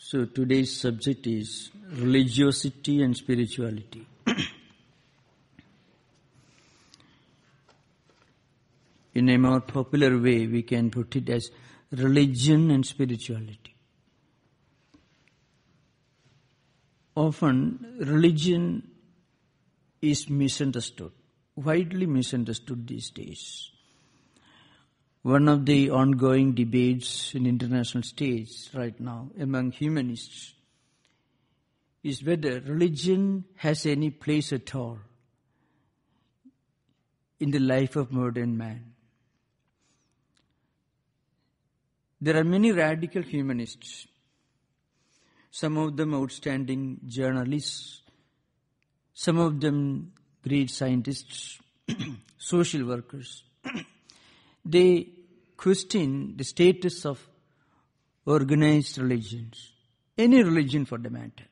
So today's subject is religiosity and spirituality. In a more popular way, we can put it as religion and spirituality. Often, religion is misunderstood, widely misunderstood these days. One of the ongoing debates in international stage right now among humanists is whether religion has any place at all in the life of modern man. There are many radical humanists, some of them outstanding journalists, some of them great scientists, social workers. They question the status of organized religions, any religion for the matter.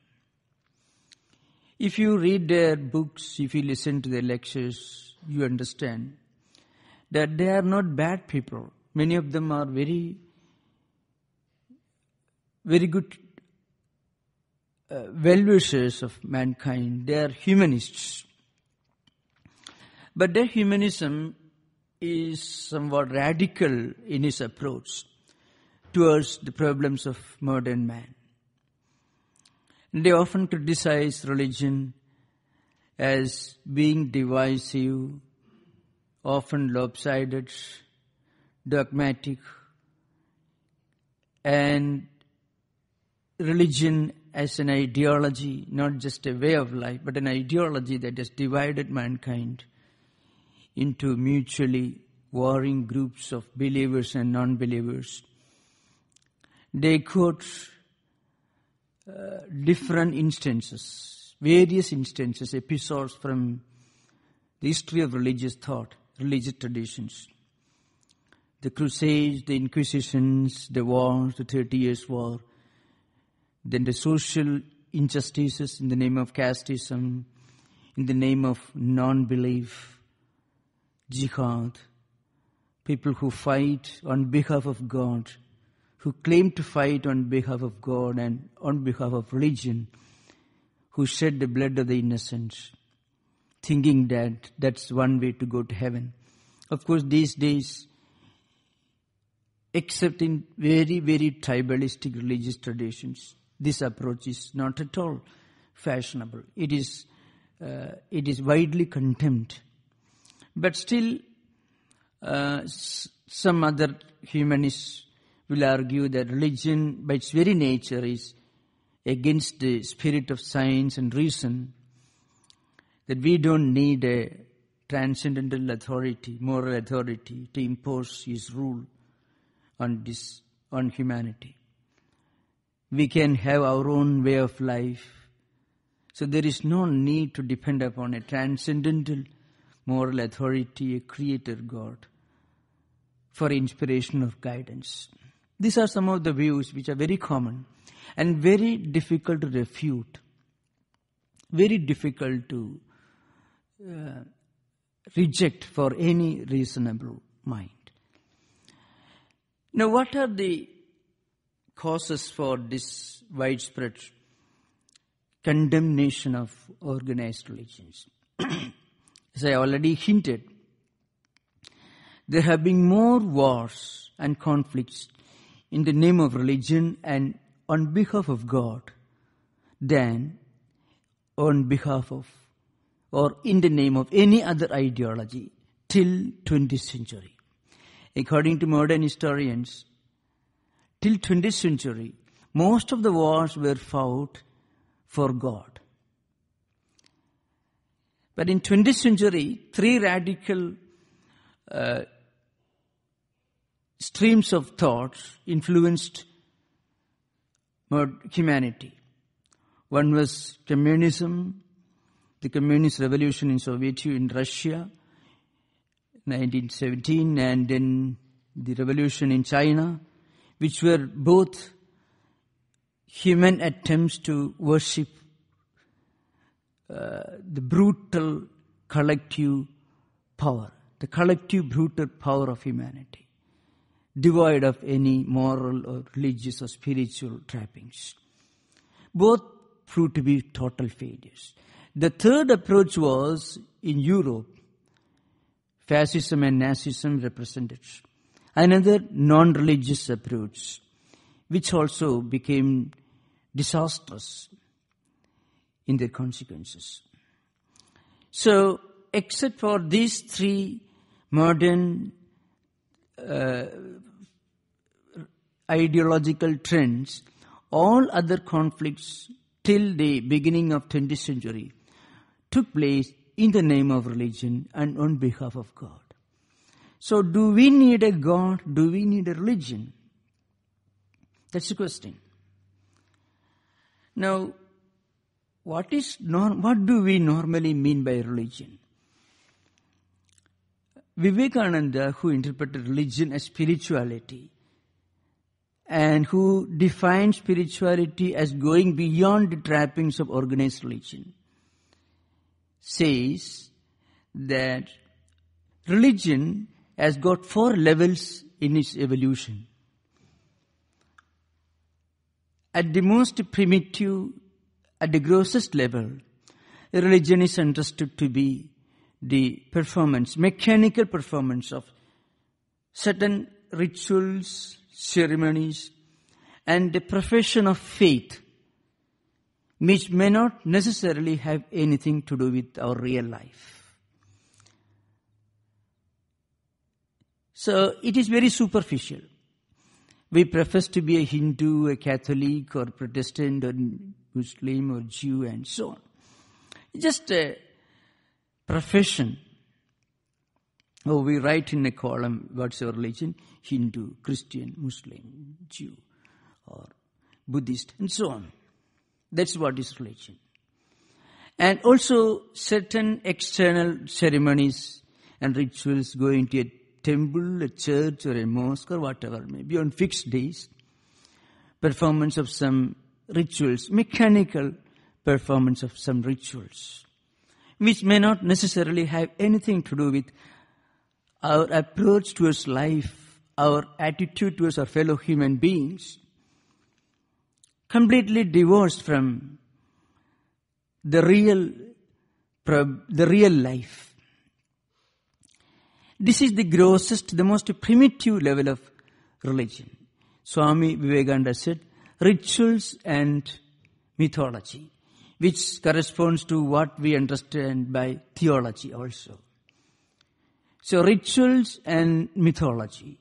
If you read their books, if you listen to their lectures, you understand that they are not bad people. Many of them are very, very good uh, well-wishers of mankind. They are humanists. But their humanism is somewhat radical in his approach towards the problems of modern man. And they often criticize religion as being divisive, often lopsided, dogmatic, and religion as an ideology, not just a way of life, but an ideology that has divided mankind into mutually warring groups of believers and non-believers. They quote uh, different instances, various instances, episodes from the history of religious thought, religious traditions. The Crusades, the Inquisitions, the wars, the Thirty Years' War, then the social injustices in the name of casteism, in the name of non-belief, jihad, people who fight on behalf of God, who claim to fight on behalf of God and on behalf of religion, who shed the blood of the innocents, thinking that that's one way to go to heaven. Of course, these days, except in very, very tribalistic religious traditions, this approach is not at all fashionable. It is, uh, it is widely condemned. But still, uh, some other humanists will argue that religion, by its very nature, is against the spirit of science and reason. That we don't need a transcendental authority, moral authority, to impose His rule on this, on humanity. We can have our own way of life. So there is no need to depend upon a transcendental moral authority, a creator God, for inspiration or guidance. These are some of the views which are very common and very difficult to refute, very difficult to uh, reject for any reasonable mind. Now, what are the causes for this widespread condemnation of organized religions? As I already hinted, there have been more wars and conflicts in the name of religion and on behalf of God than on behalf of or in the name of any other ideology till 20th century. According to modern historians, till 20th century, most of the wars were fought for God. But in 20th century, three radical uh, streams of thoughts influenced humanity. One was communism, the communist revolution in Soviet in Russia, 1917, and then the revolution in China, which were both human attempts to worship the brutal collective power, the collective brutal power of humanity, devoid of any moral or religious or spiritual trappings. Both proved to be total failures. The third approach was in Europe. Fascism and Nazism represented another non-religious approach, which also became disastrous in their consequences. So, except for these three modern uh, ideological trends, all other conflicts till the beginning of 20th century took place in the name of religion and on behalf of God. So do we need a God? Do we need a religion? That's the question. Now, what is norm, what do we normally mean by religion? Vivekananda, who interpreted religion as spirituality, and who defined spirituality as going beyond the trappings of organized religion, says that religion has got four levels in its evolution. At the most primitive, at the grossest level, religion is understood to be the performance, mechanical performance of certain rituals, ceremonies, and the profession of faith, which may not necessarily have anything to do with our real life. So it is very superficial. We profess to be a Hindu, a Catholic, or Protestant, or Muslim, or Jew, and so on. Just a profession. Oh, we write in a column, what's your religion? Hindu, Christian, Muslim, Jew, or Buddhist, and so on. That's what is religion. And also certain external ceremonies and rituals going to a temple, a church, or a mosque, or whatever, maybe on fixed days. Performance of some rituals, mechanical performance of some rituals which may not necessarily have anything to do with our approach towards life, our attitude towards our fellow human beings, completely divorced from the real, the real life. This is the grossest, the most primitive level of religion. Swami Vivekananda said, rituals and mythology which corresponds to what we understand by theology also. So rituals and mythology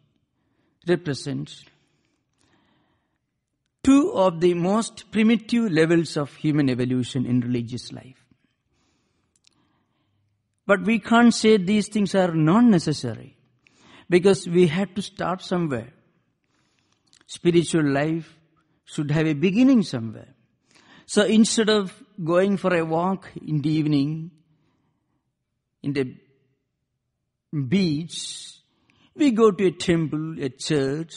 represent two of the most primitive levels of human evolution in religious life. But we can't say these things are non-necessary because we have to start somewhere. Spiritual life should have a beginning somewhere. So instead of going for a walk in the evening in the beach, we go to a temple, a church.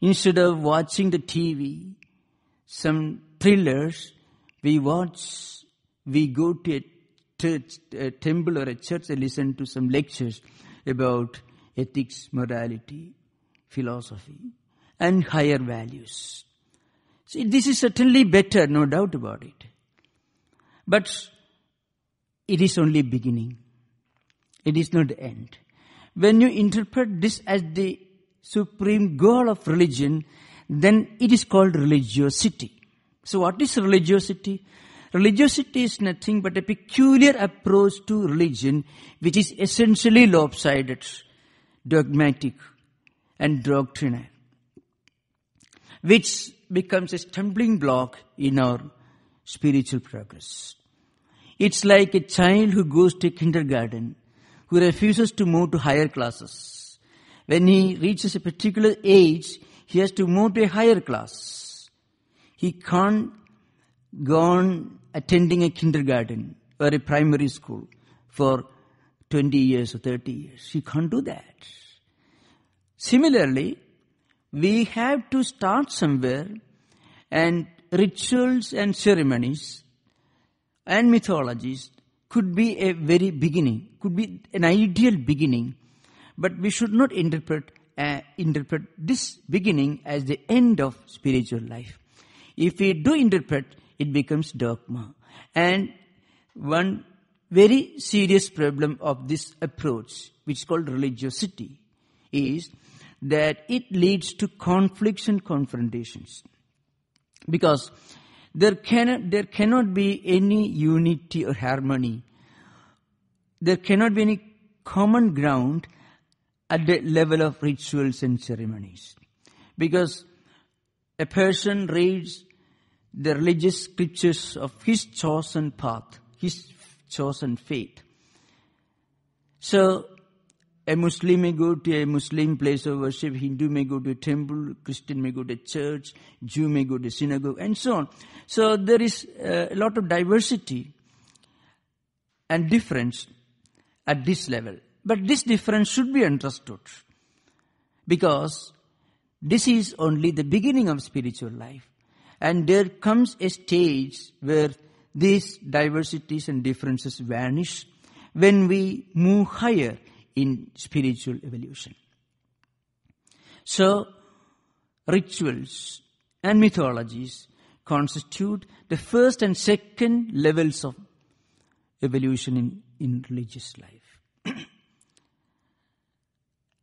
Instead of watching the TV, some thrillers, we watch, we go to a church, a temple or a church and listen to some lectures about ethics, morality, philosophy, and higher values. See, this is certainly better, no doubt about it. But it is only beginning. It is not the end. When you interpret this as the supreme goal of religion, then it is called religiosity. So what is religiosity? Religiosity is nothing but a peculiar approach to religion which is essentially lopsided, dogmatic and doctrinal, which becomes a stumbling block in our spiritual progress. It's like a child who goes to kindergarten, who refuses to move to higher classes. When he reaches a particular age, he has to move to a higher class. He can't go on attending a kindergarten or a primary school for 20 years or 30 years. He can't do that. Similarly, we have to start somewhere and rituals and ceremonies and mythologies could be a very beginning, could be an ideal beginning, but we should not interpret uh, interpret this beginning as the end of spiritual life. If we do interpret, it becomes dogma. And one very serious problem of this approach, which is called religiosity, is that it leads to conflicts and confrontations. Because there cannot, there cannot be any unity or harmony. There cannot be any common ground at the level of rituals and ceremonies. Because a person reads the religious scriptures of his chosen path, his chosen faith. So, a Muslim may go to a Muslim place of worship, Hindu may go to a temple, Christian may go to a church, Jew may go to a synagogue, and so on. So there is a lot of diversity and difference at this level. But this difference should be understood because this is only the beginning of spiritual life. And there comes a stage where these diversities and differences vanish when we move higher in spiritual evolution. So, rituals and mythologies constitute the first and second levels of evolution in, in religious life.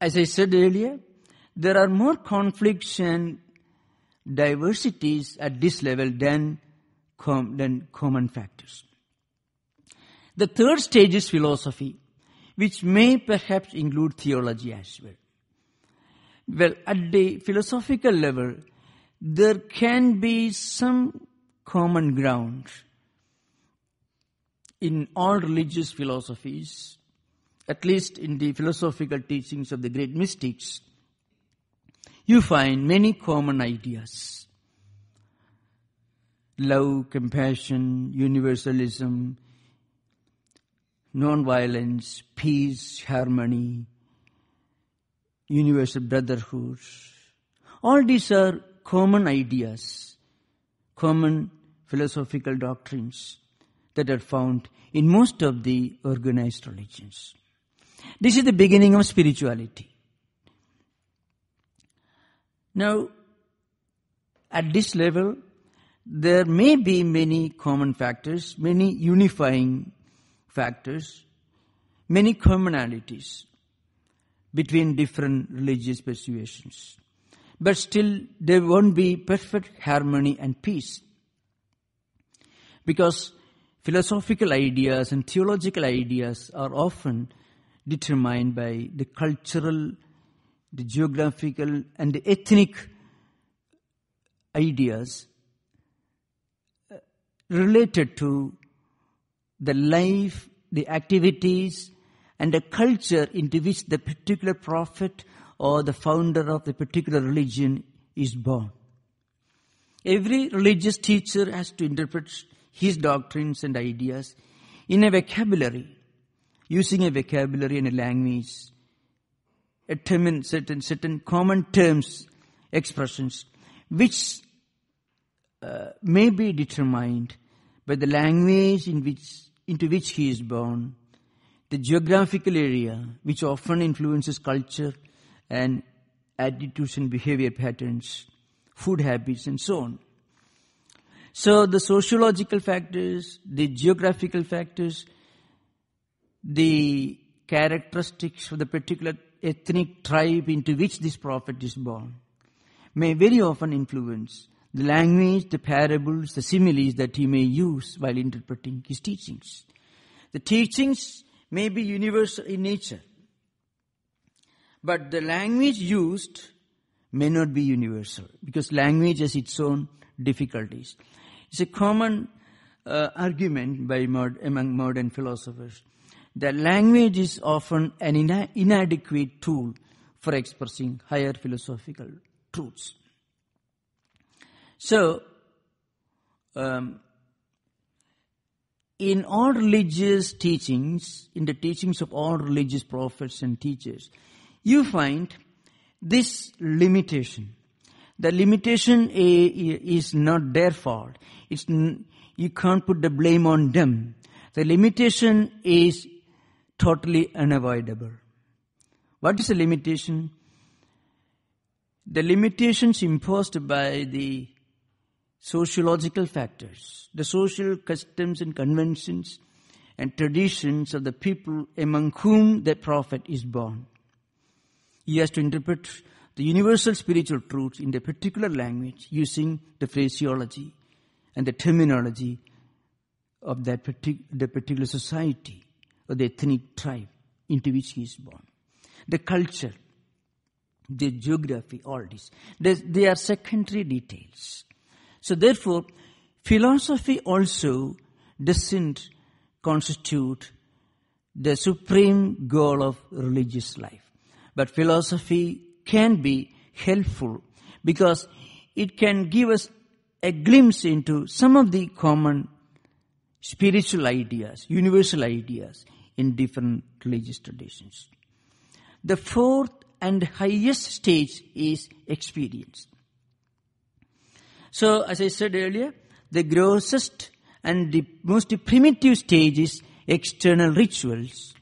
As I said earlier, there are more conflicts and diversities at this level than, com- than common factors. The third stage is philosophy, which may perhaps include theology as well. Well, at the philosophical level, there can be some common ground in all religious philosophies, at least in the philosophical teachings of the great mystics, you find many common ideas. Love, compassion, universalism, non-violence, peace, harmony, universal brotherhood. All these are common ideas, common philosophical doctrines that are found in most of the organized religions. This is the beginning of spirituality. Now, at this level, there may be many common factors, many unifying factors, many commonalities between different religious persuasions. But still, there won't be perfect harmony and peace. Because philosophical ideas and theological ideas are often determined by the cultural, the geographical, and the ethnic ideas uh, related to the life, the activities, and the culture into which the particular prophet or the founder of the particular religion is born. Every religious teacher has to interpret his doctrines and ideas in a vocabulary, using a vocabulary and a language, a term in certain, certain common terms, expressions, which uh, may be determined by the language in which into which he is born, the geographical area, which often influences culture and attitudes and behavior patterns, food habits, and so on. So the sociological factors, the geographical factors, the characteristics of the particular ethnic tribe into which this prophet is born may very often influence the language, the parables, the similes that he may use while interpreting his teachings. The teachings may be universal in nature, but the language used may not be universal because language has its own difficulties. It's a common uh, argument by mod- among modern philosophers that language is often an ina- inadequate tool for expressing higher philosophical truths. So, um, in all religious teachings, in the teachings of all religious prophets and teachers, you find this limitation. The limitation is not their fault. It's, you can't put the blame on them. The limitation is totally unavoidable. What is the limitation? The limitations imposed by the sociological factors, the social customs and conventions and traditions of the people among whom the prophet is born. He has to interpret the universal spiritual truths in the particular language using the phraseology and the terminology of that partic- the particular society or the ethnic tribe into which he is born. The culture, the geography, all this. They, they are secondary details. So therefore, philosophy also doesn't constitute the supreme goal of religious life. But philosophy can be helpful because it can give us a glimpse into some of the common spiritual ideas, universal ideas in different religious traditions. The fourth and highest stage is experience. So, as I said earlier, the grossest and the most primitive stage is external rituals,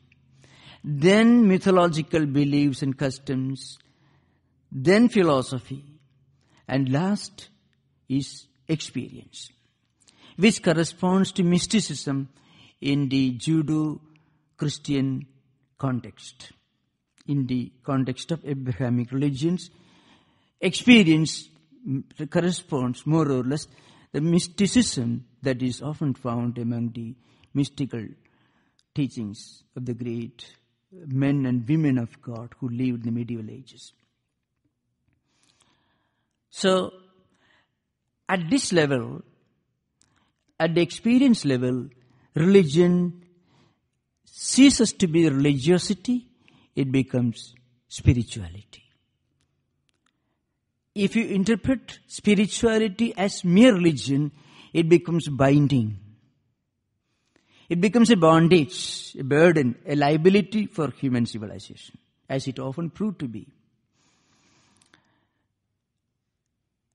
then mythological beliefs and customs, then philosophy, and last is experience, which corresponds to mysticism in the Judeo-Christian context. In the context of Abrahamic religions, experience corresponds more or less the mysticism that is often found among the mystical teachings of the great men and women of God who lived in the medieval ages. So, at this level, at the experience level, religion ceases to be religiosity, it becomes spirituality. If you interpret spirituality as mere religion, it becomes binding. It becomes a bondage, a burden, a liability for human civilization, as it often proved to be.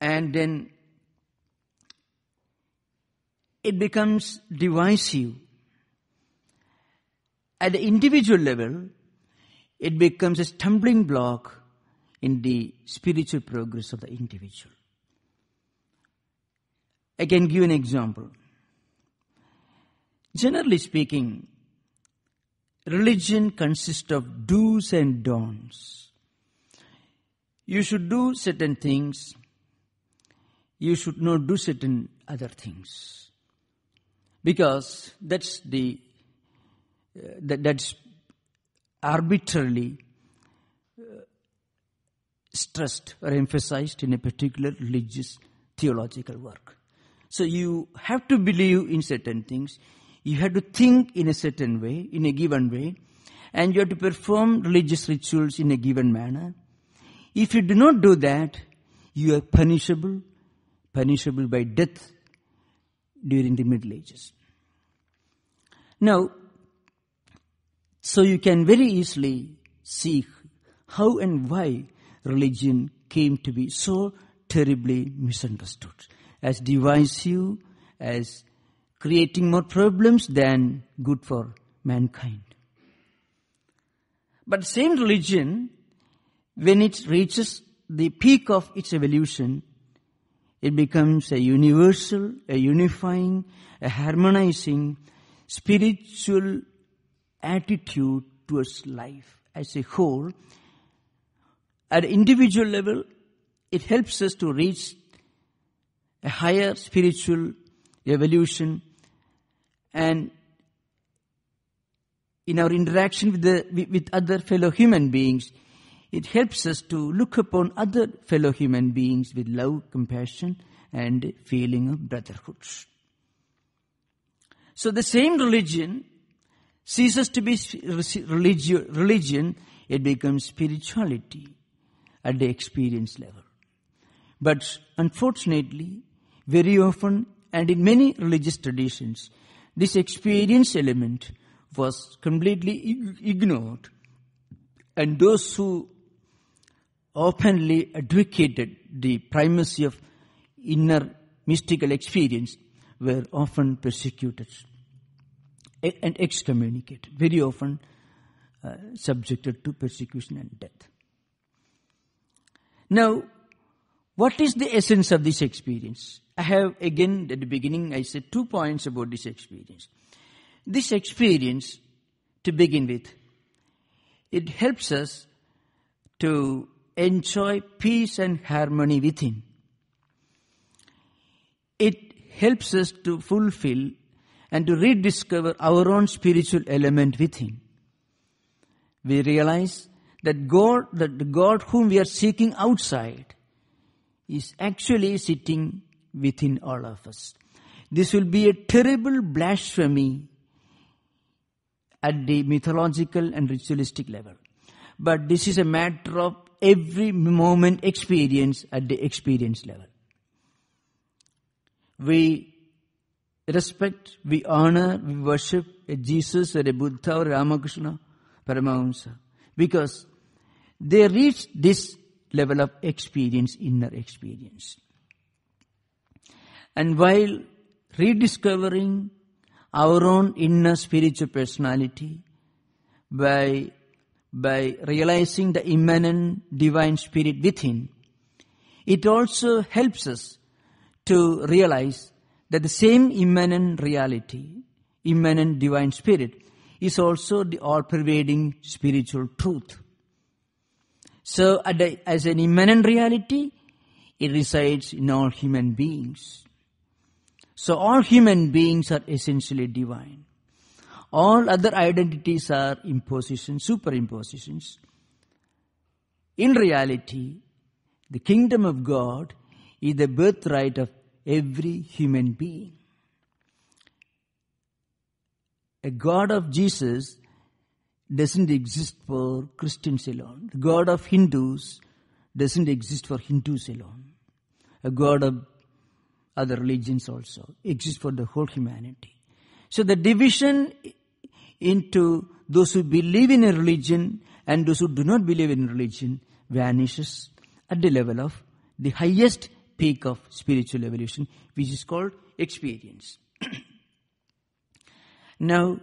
And then it becomes divisive. At the individual level, it becomes a stumbling block in the spiritual progress of the individual. I can give an example. Generally speaking, religion consists of do's and don'ts. You should do certain things, you should not do certain other things because that's the uh, that, that's arbitrarily uh, stressed or emphasized in a particular religious theological work. So you have to believe in certain things. You have to think in a certain way, in a given way, and you have to perform religious rituals in a given manner. If you do not do that, you are punishable, punishable by death during the Middle Ages. Now, so you can very easily see how and why religion came to be so terribly misunderstood, as divisive, as creating more problems than good for mankind. But same religion, when it reaches the peak of its evolution, it becomes a universal, a unifying, a harmonizing, spiritual attitude towards life as a whole. At individual level, it helps us to reach a higher spiritual evolution and in our interaction with, the, with other fellow human beings, it helps us to look upon other fellow human beings with love, compassion, and feeling of brotherhood. So the same religion ceases to be religion, it becomes spirituality at the experience level. But unfortunately, very often and in many religious traditions, this experience element was completely ignored. And those who openly advocated the primacy of inner mystical experience were often persecuted and excommunicated, very often uh, subjected to persecution and death. Now, What is the essence of this experience? I have again at the beginning I said two points about this experience. This experience, to begin with, it helps us to enjoy peace and harmony within. It helps us to fulfill and to rediscover our own spiritual element within. We realize that God, that the God whom we are seeking outside is actually sitting within all of us. This will be a terrible blasphemy at the mythological and ritualistic level. But this is a matter of every moment experience at the experience level. We respect, we honor, we worship a Jesus or a Buddha or Ramakrishna, Paramahamsa, because they reach this level of experience, inner experience. And while rediscovering our own inner spiritual personality by, by realizing the immanent divine spirit within, it also helps us to realize that the same immanent reality, immanent divine spirit, is also the all-pervading spiritual truth. So as an immanent reality, it resides in all human beings. So all human beings are essentially divine. All other identities are impositions, superimpositions. In reality, the kingdom of God is the birthright of every human being. A God of Jesus doesn't exist for Christians alone. The God of Hindus doesn't exist for Hindus alone. A God of other religions also exists for the whole humanity. So the division into those who believe in a religion and those who do not believe in religion vanishes at the level of the highest peak of spiritual evolution, which is called experience. now,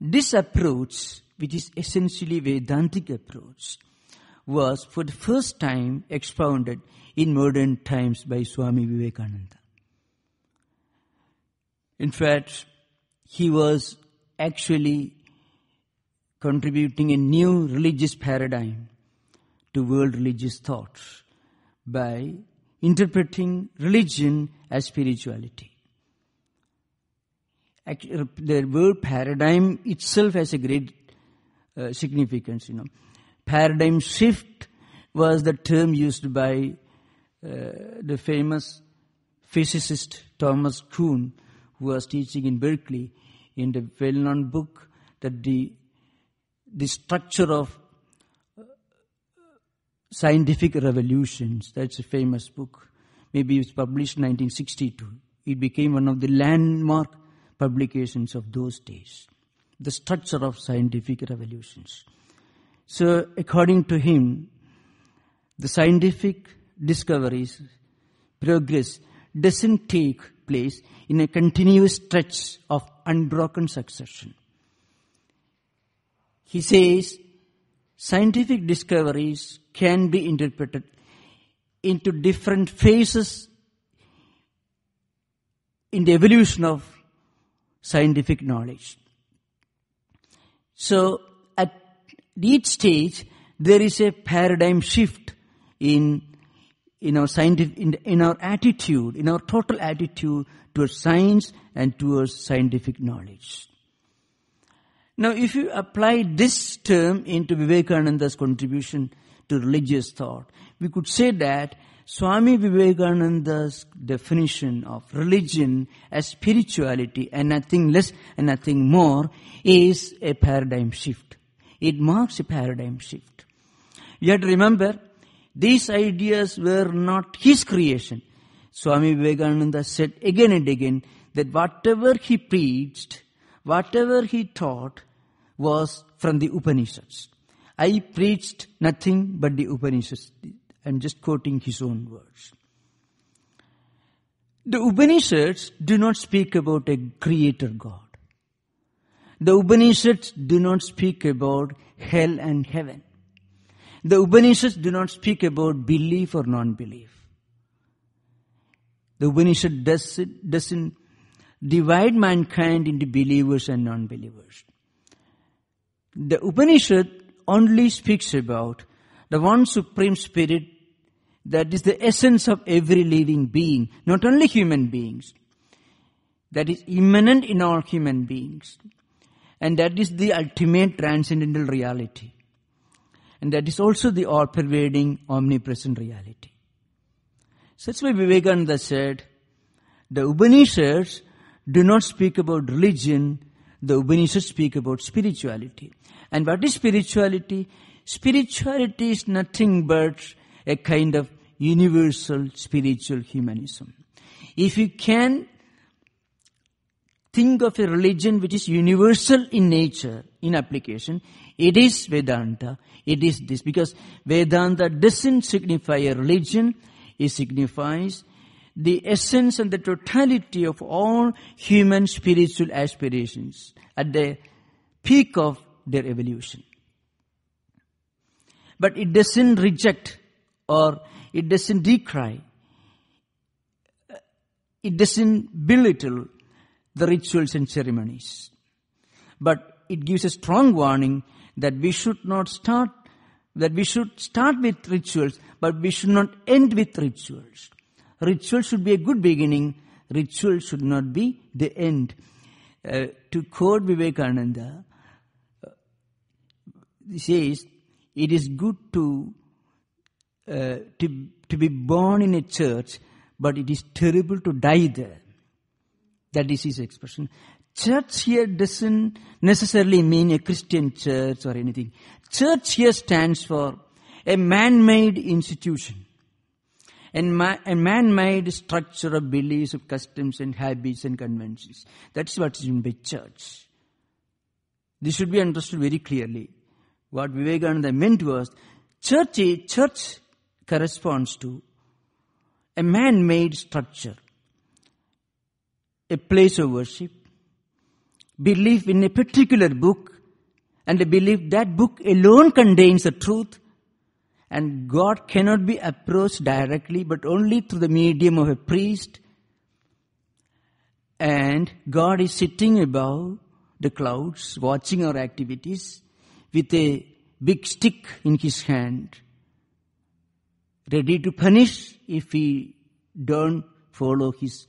this approach, which is essentially Vedantic approach, was for the first time expounded in modern times by Swami Vivekananda. In fact, he was actually contributing a new religious paradigm to world religious thought by interpreting religion as spirituality. The word paradigm itself has a great uh, significance, you know. Paradigm shift was the term used by uh, the famous physicist Thomas Kuhn who was teaching in Berkeley in the well-known book that the, the structure of uh, scientific revolutions, that's a famous book. Maybe it was published in 1962. It became one of the landmark publications of those days. The structure of scientific revolutions. So according to him, the scientific discoveries, progress doesn't take place in a continuous stretch of unbroken succession. He says scientific discoveries can be interpreted into different phases in the evolution of scientific knowledge. So at each stage, there is a paradigm shift in in our scientific, in, in our attitude, in our total attitude towards science and towards scientific knowledge. Now, if you apply this term into Vivekananda's contribution to religious thought, we could say that Swami Vivekananda's definition of religion as spirituality and nothing less and nothing more is a paradigm shift. It marks a paradigm shift. To remember these ideas were not his creation. Swami Vivekananda said again and again that whatever he preached, whatever he taught was from the Upanishads. I preached nothing but the Upanishads. I'm just quoting his own words. The Upanishads do not speak about a creator God. The Upanishads do not speak about hell and heaven. The Upanishads do not speak about belief or non-belief. The Upanishad does doesn't divide mankind into believers and non-believers. The Upanishad only speaks about the one supreme spirit that is the essence of every living being, not only human beings, that is immanent in all human beings. And that is the ultimate transcendental reality. And that is also the all-pervading, omnipresent reality. Such why Vivekananda said, the Upanishads do not speak about religion, the Upanishads speak about spirituality. And what is spirituality? Spirituality is nothing but a kind of universal spiritual humanism. If you can think of a religion which is universal in nature, in application, it is Vedanta. It is this because Vedanta doesn't signify a religion, it signifies the essence and the totality of all human spiritual aspirations at the peak of their evolution. But it doesn't reject or it doesn't decry. It doesn't belittle the rituals and ceremonies. But it gives a strong warning that we should not start, that we should start with rituals, but we should not end with rituals. Ritual should be a good beginning. Ritual should not be the end. Uh, to quote Vivekananda, uh, he says, it is good to, uh, to, to be born in a church, but it is terrible to die there. That is his expression. Church here doesn't necessarily mean a Christian church or anything. Church here stands for a man-made institution. And a man-made structure of beliefs, of customs and habits and conventions. That's what is meant by church. This should be understood very clearly. What Vivekananda meant was, church, church corresponds to a man-made structure a place of worship, belief in a particular book, and a belief that book alone contains the truth, and God cannot be approached directly but only through the medium of a priest, and God is sitting above the clouds watching our activities with a big stick in his hand, ready to punish if we don't follow his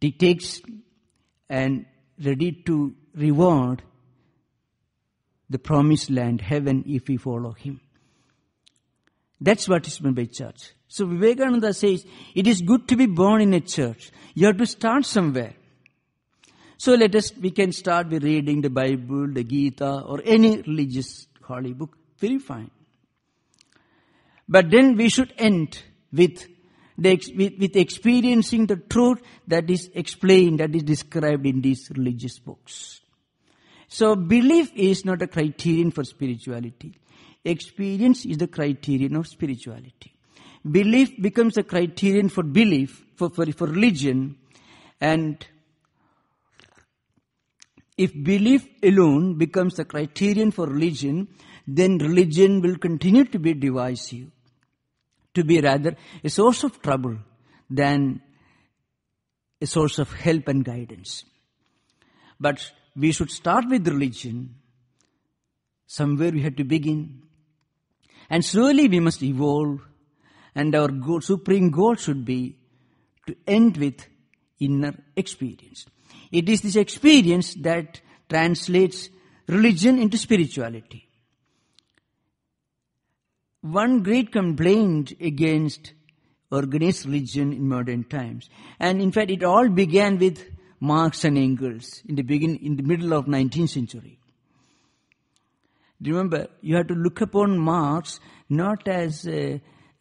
dictates and ready to reward the promised land, heaven, if we follow him. That's what is meant by church. So Vivekananda says, it is good to be born in a church. You have to start somewhere. So let us, we can start with reading the Bible, the Gita, or any religious holy book. Very fine. But then we should end with the, with, with experiencing the truth that is explained, that is described in these religious books. So belief is not a criterion for spirituality. Experience is the criterion of spirituality. Belief becomes a criterion for belief, for, for, for religion, and if belief alone becomes the criterion for religion, then religion will continue to be divisive to be rather a source of trouble than a source of help and guidance. But we should start with religion. Somewhere we have to begin. And slowly we must evolve. And our goal, supreme goal should be to end with inner experience. It is this experience that translates religion into spirituality one great complaint against organized religion in modern times. And in fact, it all began with Marx and Engels in the begin, in the middle of 19th century. Remember, you have to look upon Marx not as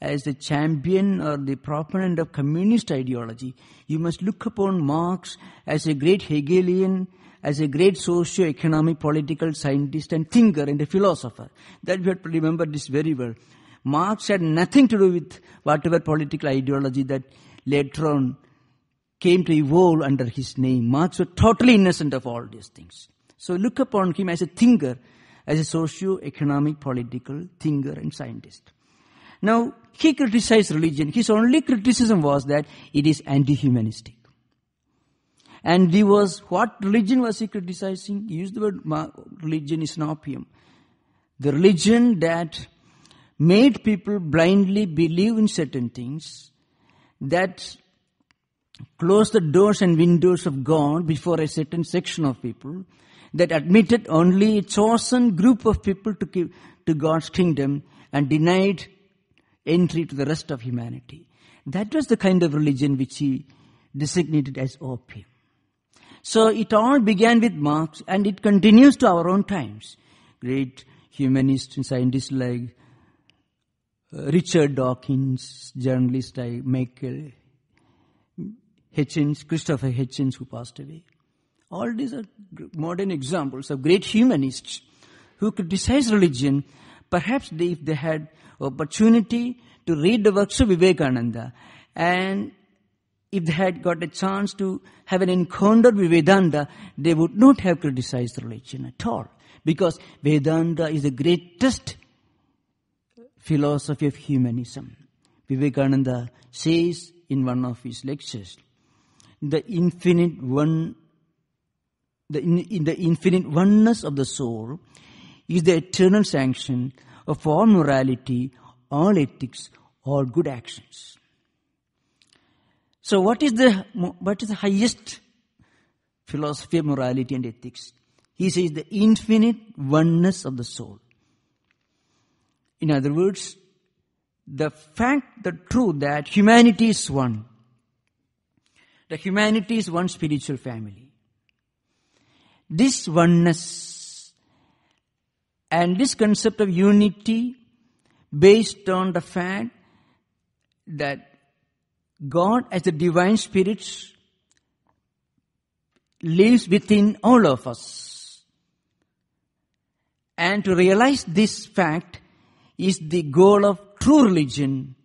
as the champion or the proponent of communist ideology. You must look upon Marx as a great Hegelian, as a great socio-economic political scientist and thinker and a philosopher. That you have to remember this very well. Marx had nothing to do with whatever political ideology that later on came to evolve under his name. Marx was totally innocent of all these things. So look upon him as a thinker, as a socio-economic political thinker and scientist. Now, he criticized religion. His only criticism was that it is anti-humanistic. And he was, what religion was he criticizing? He used the word religion is an opium. The religion that made people blindly believe in certain things, that closed the doors and windows of God before a certain section of people, that admitted only a chosen group of people to, to God's kingdom and denied entry to the rest of humanity. That was the kind of religion which he designated as opium. So it all began with Marx and it continues to our own times. Great humanists and scientists like uh, Richard Dawkins, journalists like Michael Hitchens, Christopher Hitchens who passed away. All these are modern examples of great humanists who criticize religion. Perhaps they, if they had opportunity to read the works of Vivekananda and if they had got a chance to have an encounter with Vedanta, they would not have criticized religion at all. Because Vedanta is the greatest philosophy of humanism. Vivekananda says in one of his lectures, the infinite one, the, in, in the infinite oneness of the soul is the eternal sanction of all morality, all ethics, all good actions. So what is the, what is the highest philosophy of morality and ethics? He says the infinite oneness of the soul. In other words, the fact, the truth that humanity is one. The humanity is one spiritual family. This oneness and this concept of unity based on the fact that God as the divine spirit lives within all of us. And to realize this fact is the goal of true religion.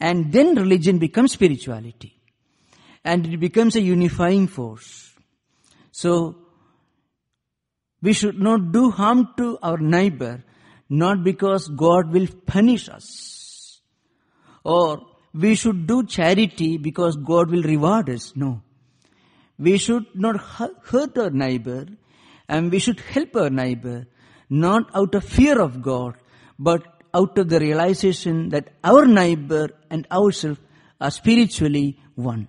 And then religion becomes spirituality. And it becomes a unifying force. So, we should not do harm to our neighbor, not because God will punish us or we should do charity because God will reward us. No. We should not hurt our neighbor and we should help our neighbor not out of fear of God, but out of the realization that our neighbor and ourselves are spiritually one.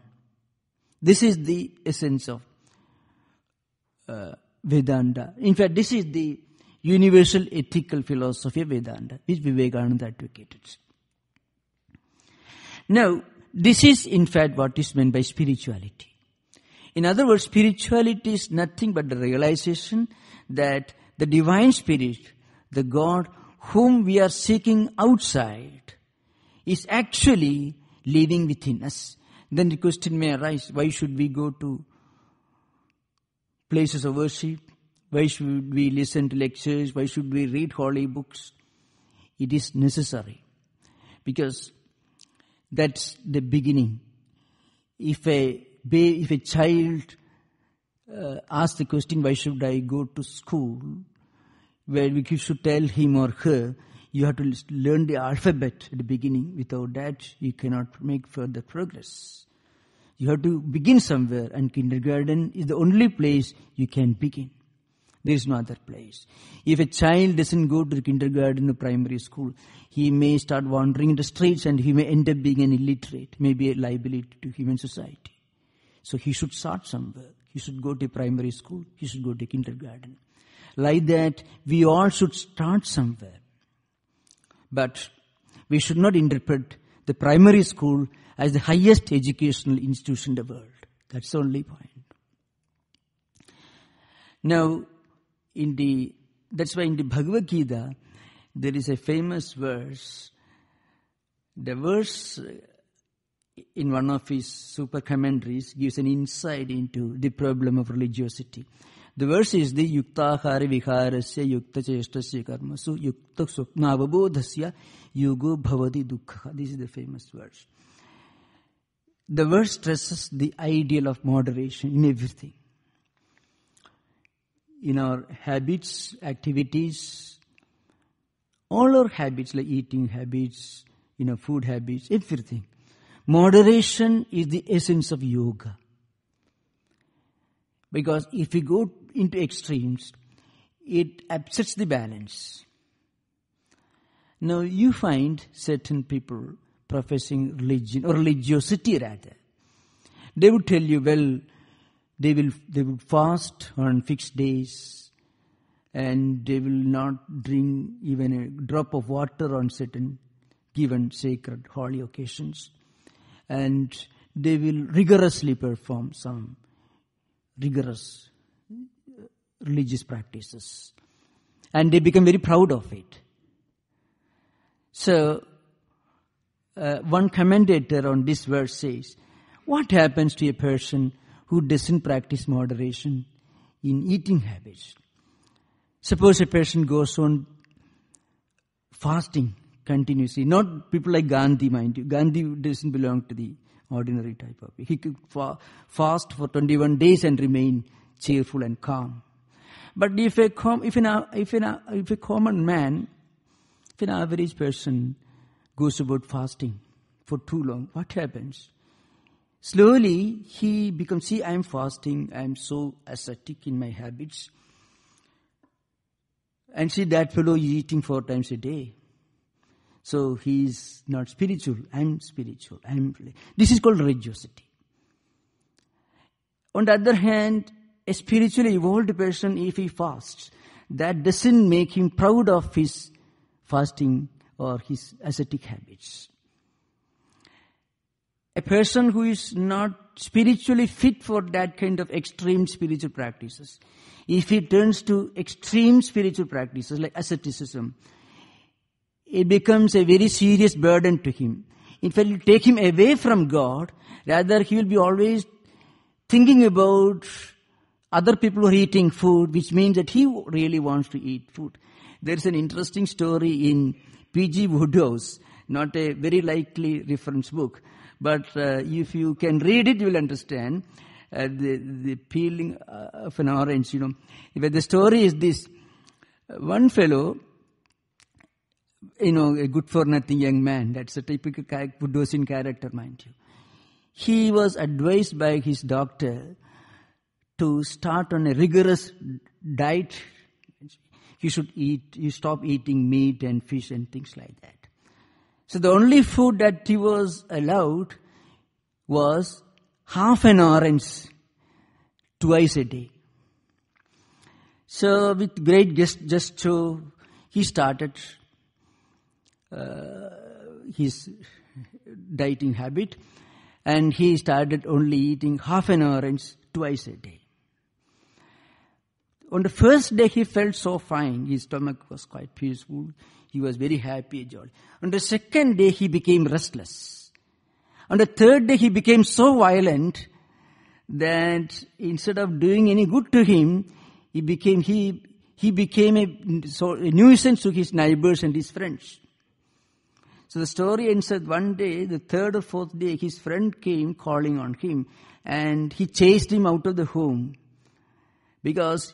This is the essence of uh, Vedanta. In fact, this is the universal ethical philosophy of Vedanta, which Vivekananda advocated. Now, this is in fact what is meant by spirituality. In other words, spirituality is nothing but the realization that the divine spirit, the God whom we are seeking outside, is actually living within us. Then the question may arise, why should we go to places of worship? Why should we listen to lectures? Why should we read holy books? It is necessary. Because that's the beginning. If a if a child uh, asks the question, why should I go to school? Where we should tell him or her, you have to learn the alphabet at the beginning. Without that, you cannot make further progress. You have to begin somewhere and kindergarten is the only place you can begin. There is no other place. If a child doesn't go to the kindergarten or primary school, he may start wandering in the streets and he may end up being an illiterate, maybe a liability to human society. So he should start somewhere. He should go to primary school. He should go to kindergarten. Like that, we all should start somewhere. But we should not interpret the primary school as the highest educational institution in the world. That's the only point. Now, in the, that's why in the Bhagavad Gita, there is a famous verse. The verse uh, in one of his super commentaries gives an insight into the problem of religiosity. The verse is the yuktahara viharasya yukta cheshtasya karmasu yukta swapnavabodhasya yogo bhavati dukkha. This is the famous verse. The verse stresses the ideal of moderation in everything in our habits, activities, all our habits like eating habits, you know, food habits, everything. Moderation is the essence of yoga. Because if we go into extremes, it upsets the balance. Now you find certain people professing religion or religiosity rather. They would tell you, well, they will they would fast on fixed days and they will not drink even a drop of water on certain given sacred holy occasions. And they will rigorously perform some rigorous uh, religious practices. And they become very proud of it. So uh, one commentator on this verse says what happens to a person who doesn't practice moderation in eating habits? Suppose a person goes on fasting continuously. Not people like gandhi mind you. Gandhi doesn't belong to the ordinary type of he could fa- fast for 21 days and remain cheerful and calm. But if a, com- if, an, if, an, if a common man, if an average person goes about fasting for too long, what happens? Slowly, he becomes, see, I'm fasting, I'm so ascetic in my habits. And see, that fellow is eating four times a day. So he's not spiritual. I'm spiritual. I'm, this is called religiosity. On the other hand, a spiritually evolved person, if he fasts, that doesn't make him proud of his fasting or his ascetic habits. A person who is not spiritually fit for that kind of extreme spiritual practices, if he turns to extreme spiritual practices like asceticism, it becomes a very serious burden to him. In fact, it will take him away from God. Rather, he will be always thinking about other people who are eating food, which means that he really wants to eat food. There's an interesting story in P.G. Wodehouse, not a very likely reference book, but uh, if you can read it, you will understand uh, the, the peeling uh, of an orange, you know. But the story is this. One fellow, you know, a good for nothing young man, that's a typical Wodehousian character, mind you. He was advised by his doctor to start on a rigorous diet, you should eat, you stop eating meat and fish and things like that. So the only food that he was allowed was half an orange twice a day. So with great gesture, he started uh, his dieting habit and he started only eating half an orange twice a day. On the first day, he felt so fine. His stomach was quite peaceful. He was very happy jolly. On the second day, he became restless. On the third day, he became so violent that instead of doing any good to him, he became, he, he became a, so, a nuisance to his neighbors and his friends. So the story ends that one day, the third or fourth day, his friend came calling on him and he chased him out of the home because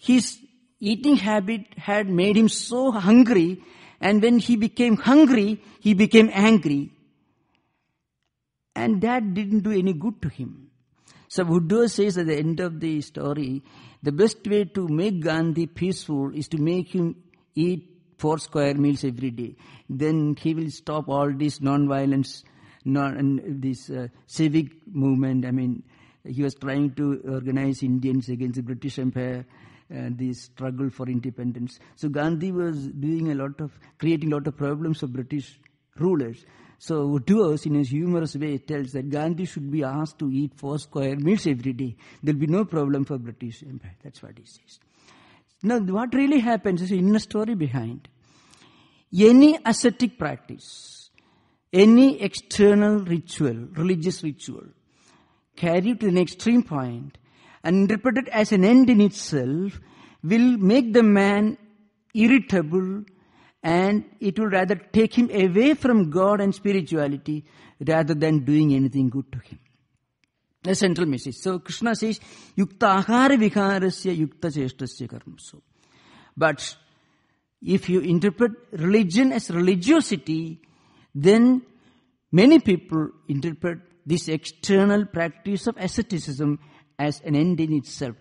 his eating habit had made him so hungry and when he became hungry, he became angry. And that didn't do any good to him. So Wodehouse says at the end of the story, the best way to make Gandhi peaceful is to make him eat four square meals every day. Then he will stop all this non-violence, non, this uh, civic movement. I mean, he was trying to organize Indians against the British Empire and the struggle for independence. So Gandhi was doing a lot of, creating a lot of problems for British rulers. So Wodehouse, in his humorous way, tells that Gandhi should be asked to eat four square meals every day. There'll be no problem for British Empire. That's what he says. Now, what really happens is in the story behind. Any ascetic practice, any external ritual, religious ritual, carried to an extreme point, and interpreted as an end in itself will make the man irritable and it will rather take him away from God and spirituality rather than doing anything good to him. The central message. So Krishna says, Yukta ahara viharasya yukta karmaso. But if you interpret religion as religiosity, then many people interpret this external practice of asceticism as an end in itself.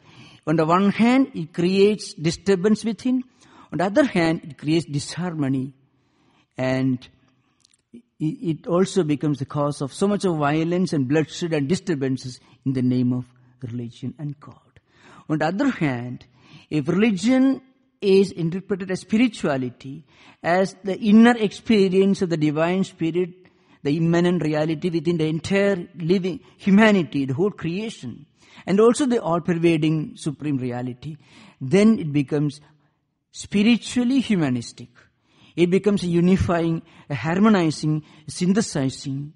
On the one hand, it creates disturbance within. On the other hand, it creates disharmony. And it also becomes the cause of so much of violence and bloodshed and disturbances in the name of religion and God. On the other hand, if religion is interpreted as spirituality, as the inner experience of the divine spirit, the immanent reality within the entire living humanity, the whole creation, and also the all-pervading supreme reality, then it becomes spiritually humanistic. It becomes a unifying, a harmonizing, a synthesizing,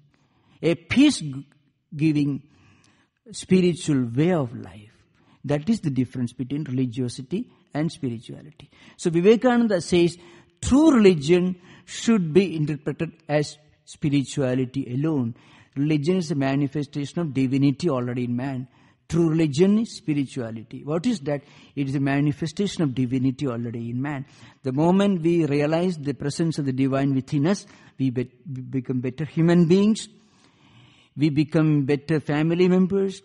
a peace-giving spiritual way of life. That is the difference between religiosity and spirituality. So Vivekananda says true religion should be interpreted as spirituality alone. Religion is a manifestation of divinity already in man. True religion is spirituality. What is that? It is a manifestation of divinity already in man. The moment we realize the presence of the divine within us, we, be- we become better human beings. We become better family members.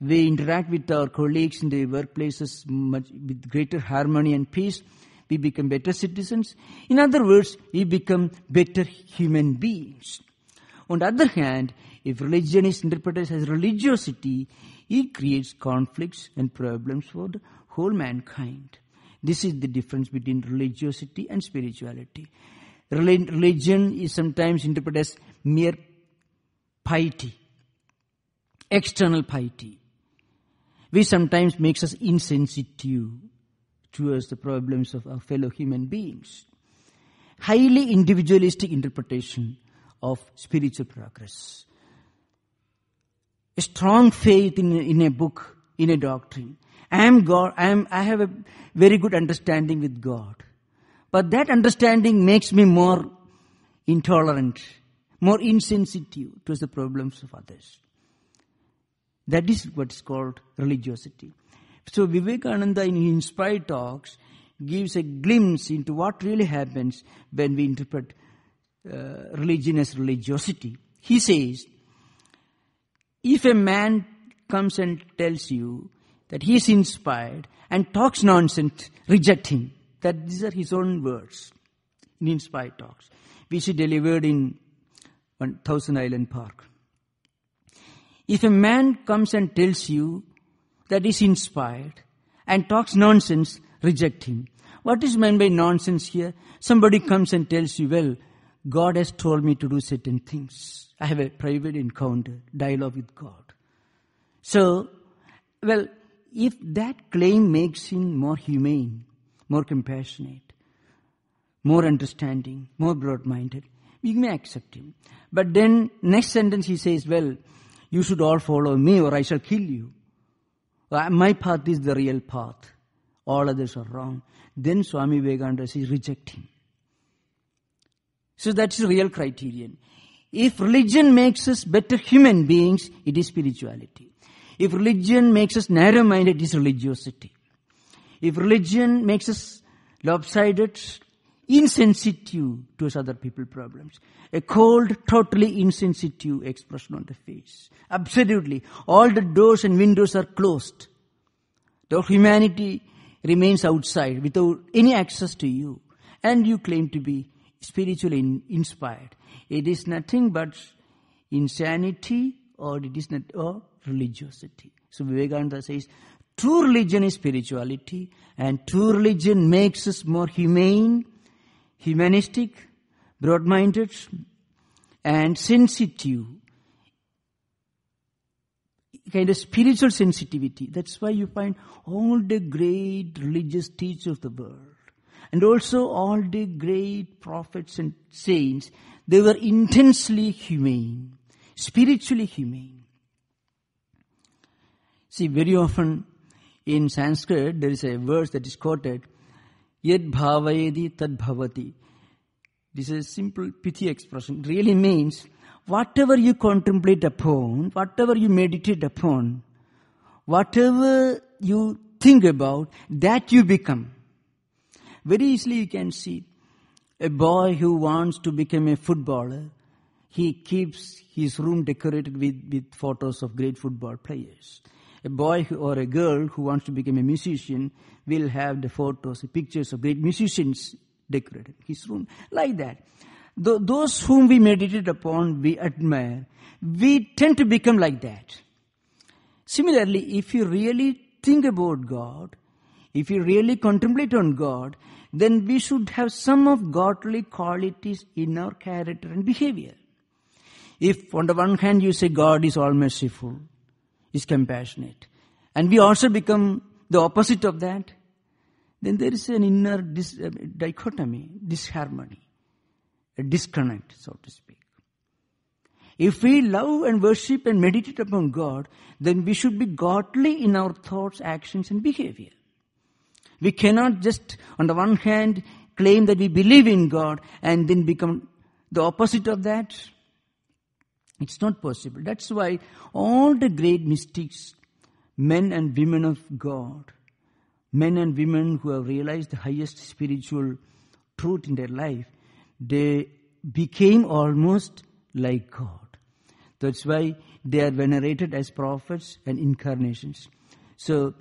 We interact with our colleagues in the workplaces much, with greater harmony and peace. We become better citizens. In other words, we become better human beings. On the other hand, if religion is interpreted as religiosity, it creates conflicts and problems for the whole mankind. This is the difference between religiosity and spirituality. Religion is sometimes interpreted as mere piety, external piety which sometimes makes us insensitive towards the problems of our fellow human beings. Highly individualistic interpretation of spiritual progress. A strong faith in, in a book, in a doctrine. I am God, I, am, I have a very good understanding with God. But that understanding makes me more intolerant, more insensitive towards the problems of others. That is what is called religiosity. So Vivekananda in inspired talks gives a glimpse into what really happens when we interpret uh, religion as religiosity. He says, if a man comes and tells you that he is inspired and talks nonsense, reject him. That these are his own words in inspired talks, which he delivered in Thousand Island Park. If a man comes and tells you that is inspired and talks nonsense, reject him. What is meant by nonsense here? Somebody comes and tells you, well, God has told me to do certain things. I have a private encounter, dialogue with God. So, well, if that claim makes him more humane, more compassionate, more understanding, more broad-minded, we may accept him. But then next sentence he says, well, you should all follow me or I shall kill you. Uh, my path is the real path. All others are wrong. Then Swami Vivekananda says, reject him. So that's the real criterion. If religion makes us better human beings, it is spirituality. If religion makes us narrow-minded, it is religiosity. If religion makes us lopsided, insensitive towards other people's problems. A cold, totally insensitive expression on the face. Absolutely. All the doors and windows are closed. The humanity remains outside without any access to you. And you claim to be spiritually inspired. It is nothing but insanity or it is not or religiosity. So Vivekananda says, true religion is spirituality and true religion makes us more humane, humanistic, broad-minded, and sensitive. Kind of spiritual sensitivity. That's why you find all the great religious teachers of the world and also all the great prophets and saints, they were intensely humane, spiritually humane. See, very often in Sanskrit, there is a verse that is quoted, Yad bhavayedi tad bhavati. This is a simple pithy expression. It really means whatever you contemplate upon, whatever you meditate upon, whatever you think about, that you become. Very easily you can see A boy who wants to become a footballer, he keeps his room decorated with, with photos of great football players. A boy or a girl who wants to become a musician will have the photos, the pictures of great musicians decorated his room. Like that. Th- those whom we meditate upon, we admire, we tend to become like that. Similarly, if you really think about God, if you really contemplate on God, then we should have some of godly qualities in our character and behavior. If on the one hand you say God is all merciful, is compassionate, and we also become the opposite of that, then there is an inner dis- uh, dichotomy, disharmony, a disconnect, so to speak. If we love and worship and meditate upon God, then we should be godly in our thoughts, actions, and behavior. We cannot just, on the one hand, claim that we believe in God and then become the opposite of that. It's not possible. That's why all the great mystics, men and women of God, men and women who have realized the highest spiritual truth in their life, they became almost like God. That's why they are venerated as prophets and incarnations. So,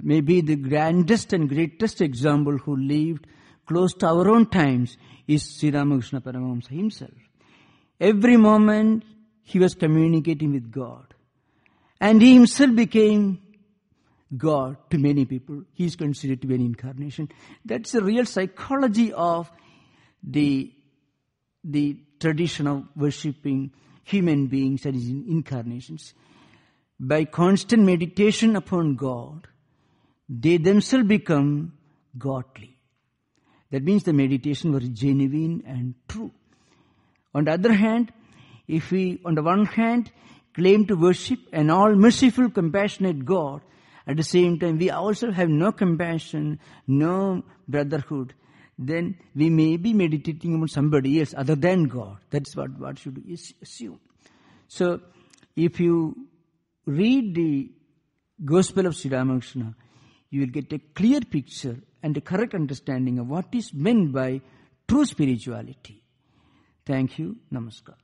maybe the grandest and greatest example who lived close to our own times is Sri Ramakrishna Paramahamsa himself. Every moment he was communicating with God. And he himself became God to many people. He is considered to be an incarnation. That's the real psychology of the, the tradition of worshipping human beings, that is, in incarnations. By constant meditation upon God, they themselves become godly. That means the meditation was genuine and true. On the other hand, if we, on the one hand, claim to worship an all merciful, compassionate God, at the same time we also have no compassion, no brotherhood, then we may be meditating on somebody else other than God. That's what, what should we assume. So, if you read the Gospel of Sri Ramakrishna, you will get a clear picture and a correct understanding of what is meant by true spirituality. Thank you. Namaskar.